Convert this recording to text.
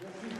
Merci.